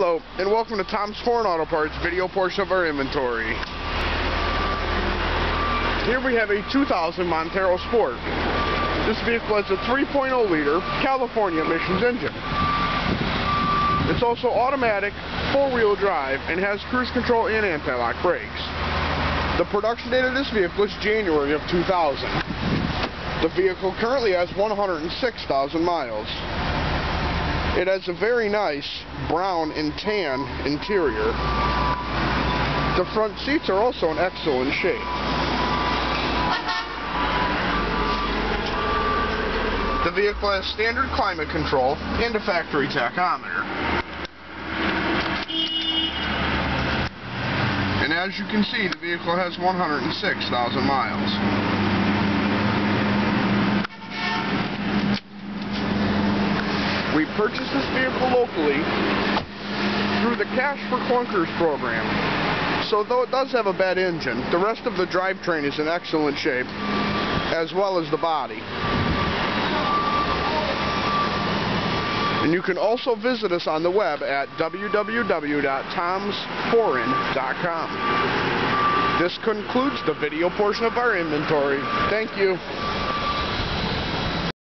Hello, and welcome to Tom's Foreign Auto Parts video portion of our inventory. Here we have a 2000 Montero Sport. This vehicle has a 3.0 liter California emissions engine. It's also automatic, four-wheel drive, and has cruise control and anti-lock brakes. The production date of this vehicle is January of 2000. The vehicle currently has 106,000 miles. It has a very nice brown and tan interior. The front seats are also in excellent shape. The vehicle has standard climate control and a factory tachometer. And as you can see, the vehicle has 106,000 miles. We purchased this vehicle locally through the Cash for Clunkers program. So though it does have a bad engine, the rest of the drivetrain is in excellent shape, as well as the body. And you can also visit us on the web at www.tomsforeign.com. This concludes the video portion of our inventory. Thank you.